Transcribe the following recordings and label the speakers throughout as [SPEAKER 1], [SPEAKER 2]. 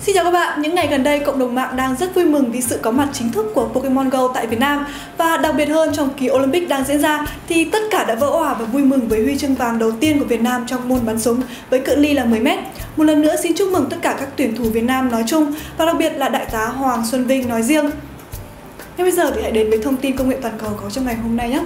[SPEAKER 1] Xin chào các bạn, những ngày gần đây cộng đồng mạng đang rất vui mừng vì sự có mặt chính thức của Pokemon Go tại Việt Nam và đặc biệt hơn trong kỳ Olympic đang diễn ra thì tất cả đã vỡ òa và vui mừng với huy chương vàng đầu tiên của Việt Nam trong môn bắn súng với cự ly là 10m. Một lần nữa xin chúc mừng tất cả các tuyển thủ Việt Nam nói chung và đặc biệt là đại tá Hoàng Xuân Vinh nói riêng. Ngay bây giờ thì hãy đến với thông tin công nghệ toàn cầu có trong ngày hôm nay nhé.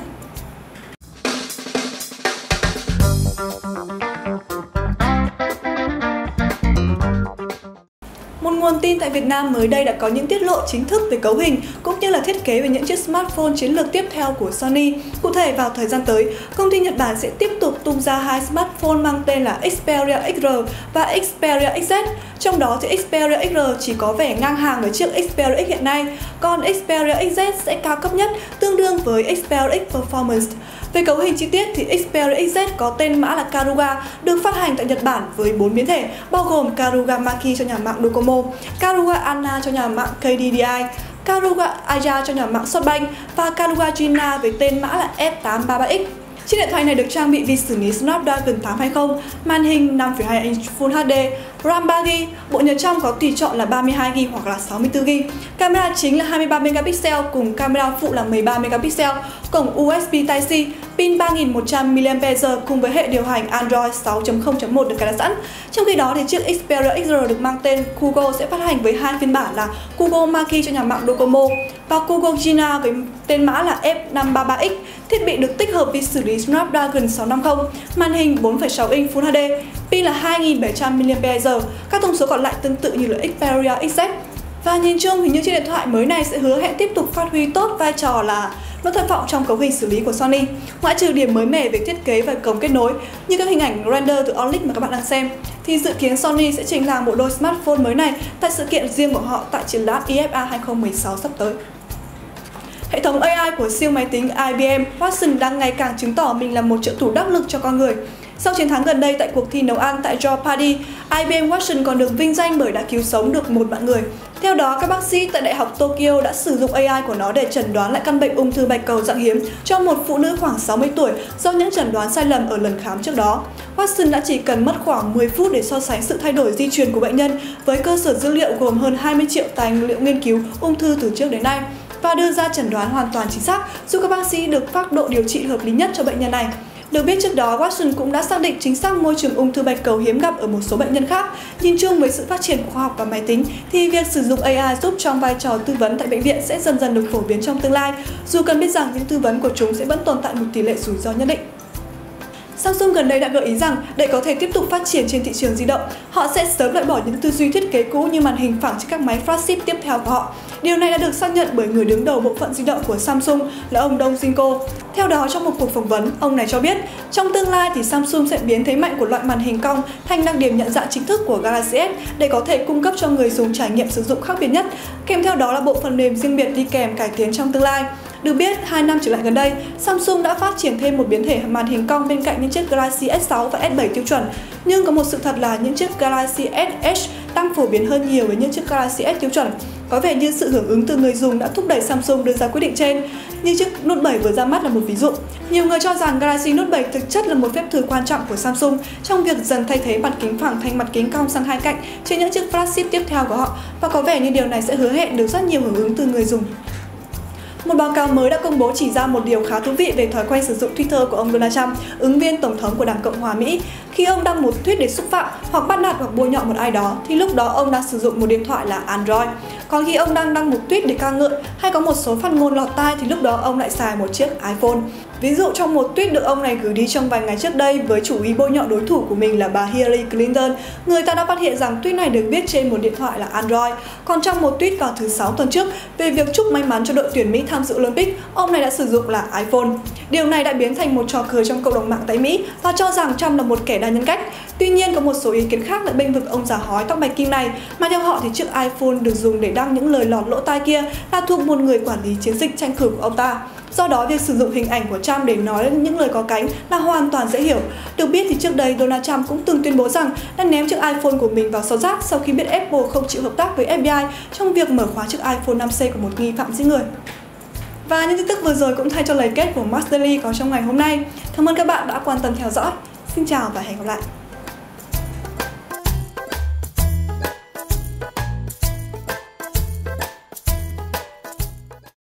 [SPEAKER 1] Một nguồn tin tại Việt Nam mới đây đã có những tiết lộ chính thức về cấu hình cũng như là thiết kế về những chiếc smartphone chiến lược tiếp theo của Sony. Cụ thể vào thời gian tới, công ty Nhật Bản sẽ tiếp tục tung ra hai smartphone mang tên là Xperia XR và Xperia XZ. Trong đó thì Xperia XR chỉ có vẻ ngang hàng với chiếc Xperia X hiện nay, còn Xperia XZ sẽ cao cấp nhất, tương đương với Xperia X Performance. Về cấu hình chi tiết thì Xperia XZ có tên mã là Karuga, được phát hành tại Nhật Bản với 4 biến thể, bao gồm Karuga Maki cho nhà mạng Docomo, Karuga Anna cho nhà mạng KDDI, Karuga Aya cho nhà mạng Softbank và Karuga Gina với tên mã là F833X. Chiếc điện thoại này được trang bị vi xử lý Snapdragon 820, màn hình 5,2 inch Full HD, RAM 3GB, bộ nhớ trong có tùy chọn là 32GB hoặc là 64GB. Camera chính là 23 megapixel cùng camera phụ là 13 megapixel, cổng USB Type-C, pin 3100 mAh cùng với hệ điều hành Android 6.0.1 được cài đặt sẵn. Trong khi đó thì chiếc Xperia XR được mang tên Kugo sẽ phát hành với hai phiên bản là Kugo Maki cho nhà mạng Docomo và Kugo Gina với tên mã là F533X. Thiết bị được tích hợp vi xử lý Snapdragon 650, màn hình 4,6 inch Full HD, pin là 2700 mAh. Các thông số còn lại tương tự như là Xperia XZ. Và nhìn chung thì những chiếc điện thoại mới này sẽ hứa hẹn tiếp tục phát huy tốt vai trò là nốt thất vọng trong cấu hình xử lý của Sony. Ngoại trừ điểm mới mẻ về thiết kế và cổng kết nối như các hình ảnh render từ OLED mà các bạn đang xem, thì dự kiến Sony sẽ trình làng bộ đôi smartphone mới này tại sự kiện riêng của họ tại triển lãm IFA 2016 sắp tới. Hệ thống AI của siêu máy tính IBM Watson đang ngày càng chứng tỏ mình là một trợ thủ đắc lực cho con người. Sau chiến thắng gần đây tại cuộc thi nấu ăn tại Joe Jeopardy, IBM Watson còn được vinh danh bởi đã cứu sống được một mạng người. Theo đó, các bác sĩ tại Đại học Tokyo đã sử dụng AI của nó để chẩn đoán lại căn bệnh ung thư bạch cầu dạng hiếm cho một phụ nữ khoảng 60 tuổi do những chẩn đoán sai lầm ở lần khám trước đó. Watson đã chỉ cần mất khoảng 10 phút để so sánh sự thay đổi di truyền của bệnh nhân với cơ sở dữ liệu gồm hơn 20 triệu tài liệu nghiên cứu ung thư từ trước đến nay và đưa ra chẩn đoán hoàn toàn chính xác giúp các bác sĩ được phác độ điều trị hợp lý nhất cho bệnh nhân này. Được biết trước đó, Watson cũng đã xác định chính xác môi trường ung thư bạch cầu hiếm gặp ở một số bệnh nhân khác. Nhìn chung với sự phát triển của khoa học và máy tính, thì việc sử dụng AI giúp trong vai trò tư vấn tại bệnh viện sẽ dần dần được phổ biến trong tương lai, dù cần biết rằng những tư vấn của chúng sẽ vẫn tồn tại một tỷ lệ rủi ro nhất định. Samsung gần đây đã gợi ý rằng để có thể tiếp tục phát triển trên thị trường di động, họ sẽ sớm loại bỏ những tư duy thiết kế cũ như màn hình phẳng trên các máy flagship tiếp theo của họ. Điều này đã được xác nhận bởi người đứng đầu bộ phận di động của Samsung là ông Dong Jinko. Theo đó, trong một cuộc phỏng vấn, ông này cho biết trong tương lai thì Samsung sẽ biến thế mạnh của loại màn hình cong thành đặc điểm nhận dạng chính thức của Galaxy S để có thể cung cấp cho người dùng trải nghiệm sử dụng khác biệt nhất. Kèm theo đó là bộ phần mềm riêng biệt đi kèm cải tiến trong tương lai. Được biết, 2 năm trở lại gần đây, Samsung đã phát triển thêm một biến thể màn hình cong bên cạnh những chiếc Galaxy S6 và S7 tiêu chuẩn. Nhưng có một sự thật là những chiếc Galaxy S Edge tăng phổ biến hơn nhiều với những chiếc Galaxy S tiêu chuẩn. Có vẻ như sự hưởng ứng từ người dùng đã thúc đẩy Samsung đưa ra quyết định trên, như chiếc Note 7 vừa ra mắt là một ví dụ. Nhiều người cho rằng Galaxy Note 7 thực chất là một phép thử quan trọng của Samsung trong việc dần thay thế mặt kính phẳng thành mặt kính cong sang hai cạnh trên những chiếc flagship tiếp theo của họ và có vẻ như điều này sẽ hứa hẹn được rất nhiều hưởng ứng từ người dùng. Một báo cáo mới đã công bố chỉ ra một điều khá thú vị về thói quen sử dụng Twitter của ông Donald Trump, ứng viên tổng thống của Đảng Cộng hòa Mỹ. Khi ông đăng một tweet để xúc phạm hoặc bắt nạt hoặc bôi nhọ một ai đó, thì lúc đó ông đang sử dụng một điện thoại là Android. Còn khi ông đang đăng một tweet để ca ngợi hay có một số phát ngôn lọt tai thì lúc đó ông lại xài một chiếc iPhone. Ví dụ trong một tweet được ông này gửi đi trong vài ngày trước đây với chủ ý bôi nhọ đối thủ của mình là bà Hillary Clinton, người ta đã phát hiện rằng tweet này được viết trên một điện thoại là Android. Còn trong một tweet vào thứ sáu tuần trước về việc chúc may mắn cho đội tuyển Mỹ tham dự Olympic, ông này đã sử dụng là iPhone. Điều này đã biến thành một trò cười trong cộng đồng mạng tại Mỹ và cho rằng Trump là một kẻ đa nhân cách. Tuy nhiên có một số ý kiến khác lại bênh vực ông già hói tóc bạch kim này, mà theo họ thì chiếc iPhone được dùng để đăng những lời lọt lỗ tai kia là thuộc một người quản lý chiến dịch tranh cử của ông ta. Do đó, việc sử dụng hình ảnh của Trump để nói những lời có cánh là hoàn toàn dễ hiểu. Được biết thì trước đây Donald Trump cũng từng tuyên bố rằng đã ném chiếc iPhone của mình vào sọt rác sau khi biết Apple không chịu hợp tác với FBI trong việc mở khóa chiếc iPhone 5C của một nghi phạm giết người. Và những tin tức vừa rồi cũng thay cho lời kết của Masterly có trong ngày hôm nay. Cảm ơn các bạn đã quan tâm theo dõi. Xin chào và hẹn gặp lại.